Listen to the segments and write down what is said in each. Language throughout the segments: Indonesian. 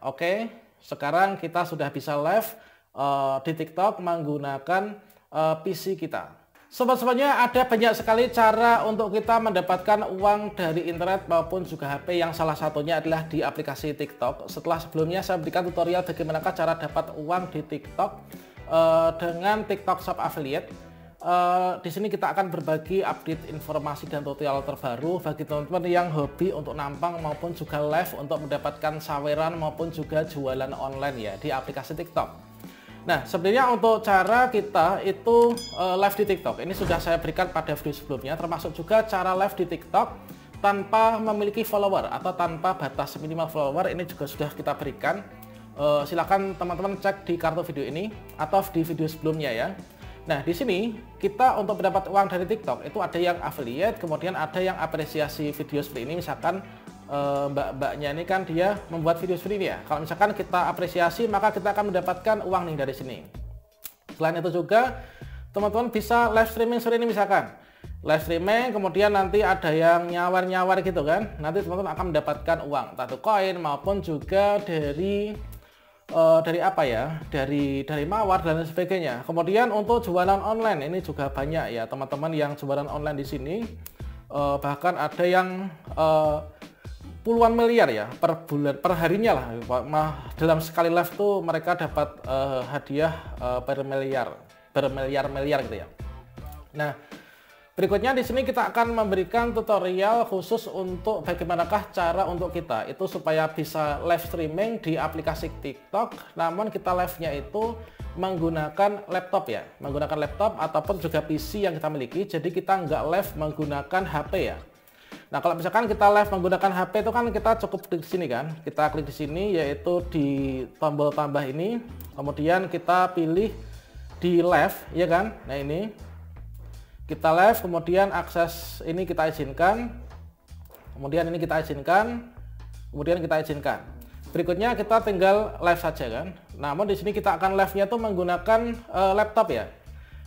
Oke, sekarang kita sudah bisa live uh, di TikTok menggunakan uh, PC kita. Sobat-sobatnya ada banyak sekali cara untuk kita mendapatkan uang dari internet maupun juga HP yang salah satunya adalah di aplikasi TikTok. Setelah sebelumnya saya berikan tutorial bagaimana cara dapat uang di TikTok uh, dengan TikTok Shop Affiliate. Uh, di sini kita akan berbagi update informasi dan tutorial terbaru bagi teman-teman yang hobi untuk nampang maupun juga live untuk mendapatkan saweran maupun juga jualan online ya di aplikasi TikTok. Nah, sebenarnya untuk cara kita itu uh, live di TikTok, ini sudah saya berikan pada video sebelumnya, termasuk juga cara live di TikTok tanpa memiliki follower atau tanpa batas minimal follower, ini juga sudah kita berikan. Uh, silakan teman-teman cek di kartu video ini atau di video sebelumnya ya. Nah, di sini kita untuk mendapat uang dari TikTok itu ada yang affiliate, kemudian ada yang apresiasi video seperti ini, misalkan Eh, mbak-mbaknya ini kan dia membuat video seperti ini ya. Kalau misalkan kita apresiasi maka kita akan mendapatkan uang nih dari sini. Selain itu juga teman-teman bisa live streaming seperti ini misalkan. Live streaming kemudian nanti ada yang nyawar-nyawar gitu kan. Nanti teman-teman akan mendapatkan uang itu koin maupun juga dari uh, dari apa ya? Dari dari mawar dan sebagainya. Kemudian untuk jualan online ini juga banyak ya teman-teman yang jualan online di sini. Uh, bahkan ada yang uh, puluhan miliar ya per bulan per harinya lah dalam sekali live tuh mereka dapat uh, hadiah uh, per miliar per miliar miliar gitu ya nah berikutnya di sini kita akan memberikan tutorial khusus untuk bagaimanakah cara untuk kita itu supaya bisa live streaming di aplikasi TikTok namun kita live-nya itu menggunakan laptop ya menggunakan laptop ataupun juga PC yang kita miliki jadi kita nggak live menggunakan HP ya Nah, kalau misalkan kita live menggunakan HP itu kan kita cukup di sini kan. Kita klik di sini yaitu di tombol tambah ini. Kemudian kita pilih di live, ya kan? Nah, ini. Kita live, kemudian akses ini kita izinkan. Kemudian ini kita izinkan. Kemudian kita izinkan. Berikutnya kita tinggal live saja kan. Namun di sini kita akan live-nya tuh menggunakan uh, laptop ya.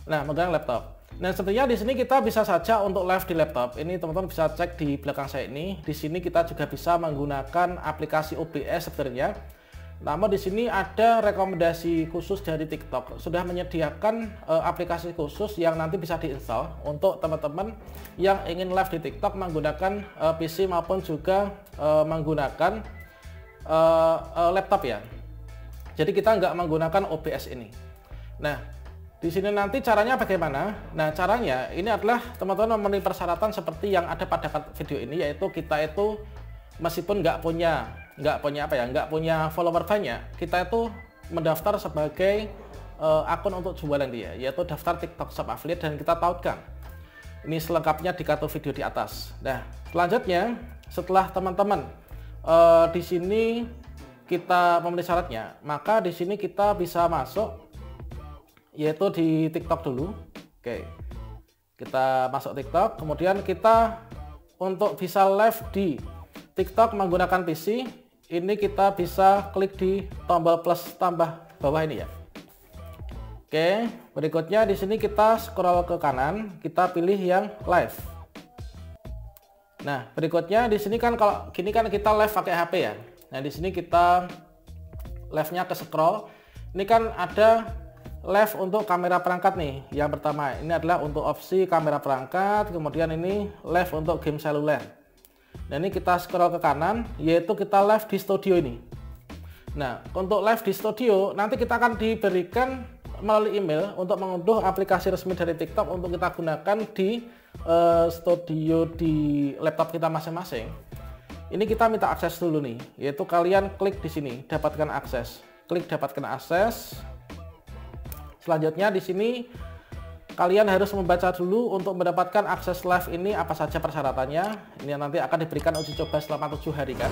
Nah, menggunakan laptop. Nah, sebenarnya di sini kita bisa saja untuk live di laptop. Ini teman-teman bisa cek di belakang saya ini. Di sini kita juga bisa menggunakan aplikasi OBS sebenarnya. Namun di sini ada rekomendasi khusus dari TikTok. Sudah menyediakan uh, aplikasi khusus yang nanti bisa diinstal untuk teman-teman yang ingin live di TikTok menggunakan uh, eh, PC maupun juga uh, menggunakan uh, uh, laptop ya. Jadi kita nggak menggunakan OBS ini. Nah, di sini nanti caranya bagaimana? Nah, caranya ini adalah teman-teman memenuhi persyaratan seperti yang ada pada video ini, yaitu kita itu meskipun nggak punya nggak punya apa ya, nggak punya follower banyak, kita itu mendaftar sebagai uh, akun untuk jualan dia, yaitu daftar TikTok Shop Affiliate dan kita tautkan. Ini selengkapnya di kartu video di atas. Nah, selanjutnya setelah teman-teman uh, di sini kita memenuhi syaratnya, maka di sini kita bisa masuk yaitu di TikTok dulu. Oke. Kita masuk TikTok, kemudian kita untuk bisa live di TikTok menggunakan PC, ini kita bisa klik di tombol plus tambah bawah ini ya. Oke, berikutnya di sini kita scroll ke kanan, kita pilih yang live. Nah, berikutnya di sini kan kalau gini kan kita live pakai HP ya. Nah, di sini kita live-nya ke scroll. Ini kan ada left untuk kamera perangkat nih yang pertama ini adalah untuk opsi kamera perangkat kemudian ini left untuk game seluler dan ini kita scroll ke kanan yaitu kita live di studio ini. Nah untuk live di studio nanti kita akan diberikan melalui email untuk mengunduh aplikasi resmi dari TikTok untuk kita gunakan di uh, studio di laptop kita masing-masing. Ini kita minta akses dulu nih yaitu kalian klik di sini dapatkan akses. Klik dapatkan akses. Selanjutnya di sini kalian harus membaca dulu untuk mendapatkan akses live ini apa saja persyaratannya. Ini nanti akan diberikan uji coba selama 7 hari kan.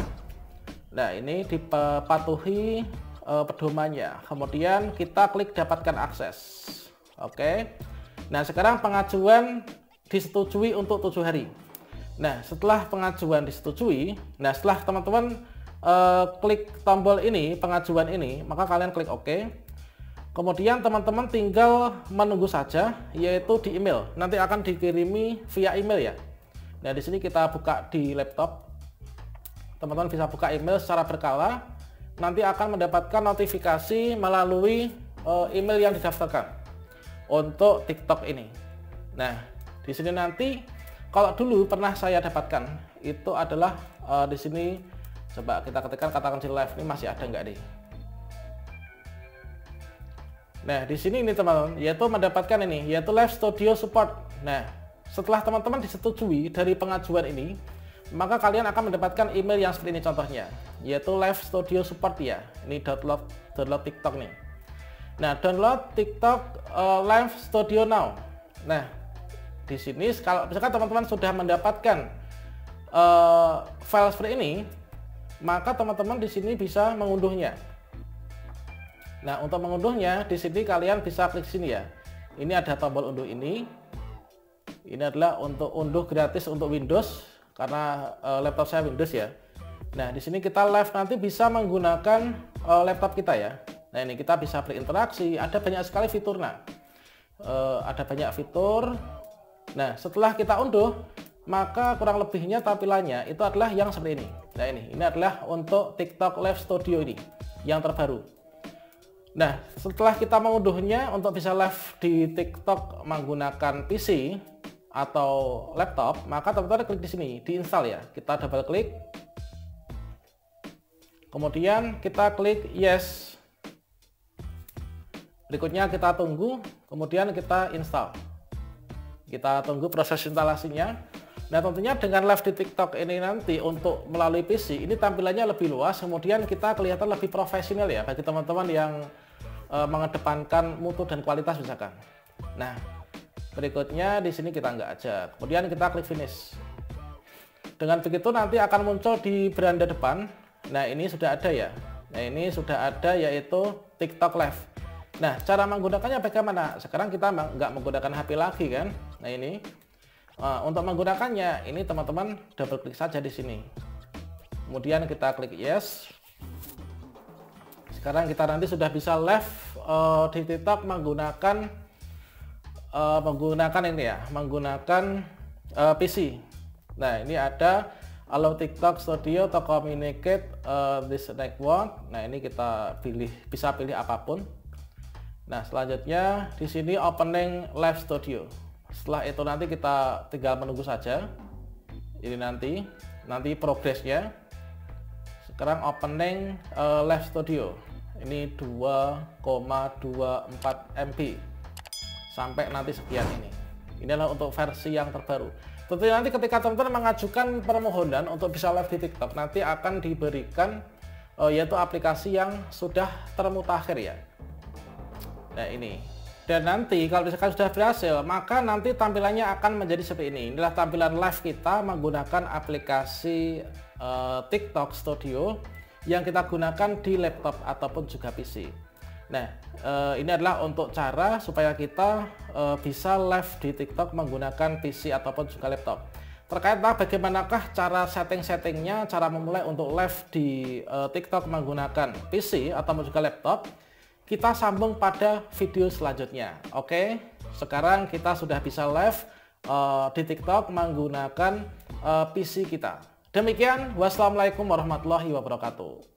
Nah, ini dipatuhi uh, pedomannya. Kemudian kita klik dapatkan akses. Oke. Nah, sekarang pengajuan disetujui untuk 7 hari. Nah, setelah pengajuan disetujui, nah setelah teman-teman uh, klik tombol ini, pengajuan ini, maka kalian klik OK. Kemudian teman-teman tinggal menunggu saja yaitu di email. Nanti akan dikirimi via email ya. Nah, di sini kita buka di laptop. Teman-teman bisa buka email secara berkala. nanti akan mendapatkan notifikasi melalui uh, email yang didaftarkan untuk TikTok ini. Nah, di sini nanti kalau dulu pernah saya dapatkan itu adalah uh, di sini coba kita ketikkan katakan si live ini masih ada nggak nih? Nah, di sini ini teman-teman, yaitu mendapatkan ini, yaitu Live Studio Support. Nah, setelah teman-teman disetujui dari pengajuan ini, maka kalian akan mendapatkan email yang seperti ini contohnya, yaitu Live Studio Support ya. Ini download download TikTok nih. Nah, download TikTok uh, Live Studio Now. Nah, di sini kalau misalkan teman-teman sudah mendapatkan uh, file seperti ini, maka teman-teman di sini bisa mengunduhnya. Nah, untuk mengunduhnya di sini kalian bisa klik sini ya. Ini ada tombol unduh ini. Ini adalah untuk unduh gratis untuk Windows karena uh, laptop saya Windows ya. Nah, di sini kita live nanti bisa menggunakan uh, laptop kita ya. Nah, ini kita bisa berinteraksi, ada banyak sekali fitur nah. Uh, ada banyak fitur. Nah, setelah kita unduh, maka kurang lebihnya tampilannya itu adalah yang seperti ini. Nah, ini ini adalah untuk TikTok Live Studio ini yang terbaru. Nah, setelah kita mengunduhnya untuk bisa live di TikTok menggunakan PC atau laptop, maka teman-teman klik di sini, diinstal ya. Kita double klik. Kemudian kita klik yes. Berikutnya kita tunggu, kemudian kita install. Kita tunggu proses instalasinya. Nah tentunya dengan live di TikTok ini nanti untuk melalui PC ini tampilannya lebih luas, kemudian kita kelihatan lebih profesional ya bagi teman-teman yang e, mengedepankan mutu dan kualitas misalkan. Nah, berikutnya di sini kita nggak aja. Kemudian kita klik finish. Dengan begitu nanti akan muncul di beranda depan. Nah, ini sudah ada ya. Nah, ini sudah ada yaitu TikTok Live. Nah, cara menggunakannya bagaimana? Sekarang kita nggak menggunakan HP lagi kan? Nah, ini uh, untuk menggunakannya, ini teman-teman double klik saja di sini. Kemudian kita klik yes. Sekarang kita nanti sudah bisa live uh, di TikTok menggunakan uh, menggunakan ini ya, menggunakan uh, PC. Nah, ini ada Allow TikTok Studio to communicate uh, this network. Nah, ini kita pilih bisa pilih apa pun. Nah, selanjutnya di sini opening live studio. Setelah itu nanti kita tinggal menunggu saja. Ini nanti nanti progresnya. Sekarang opening uh, live studio. Ini 2,24 MB sampai nanti sekian ini. Ini adalah untuk versi yang terbaru. Tentunya nanti ketika teman-teman mengajukan permohonan untuk bisa live di TikTok nanti akan diberikan uh, yaitu aplikasi yang sudah termutakhir ya. Nah ini dan nanti kalau misalkan sudah berhasil maka nanti tampilannya akan menjadi seperti ini inilah tampilan live kita menggunakan aplikasi uh, TikTok Studio yang kita gunakan di laptop ataupun juga PC. Nah, eh, ini adalah untuk cara supaya kita eh, bisa live di TikTok menggunakan PC ataupun juga laptop. Terkait bagaimanakah cara setting-settingnya, cara memulai untuk live di TikTok menggunakan PC ataupun juga laptop, kita sambung pada video selanjutnya. Oke, sekarang kita sudah bisa live di TikTok menggunakan PC kita. Demikian, wassalamualaikum warahmatullahi wabarakatuh.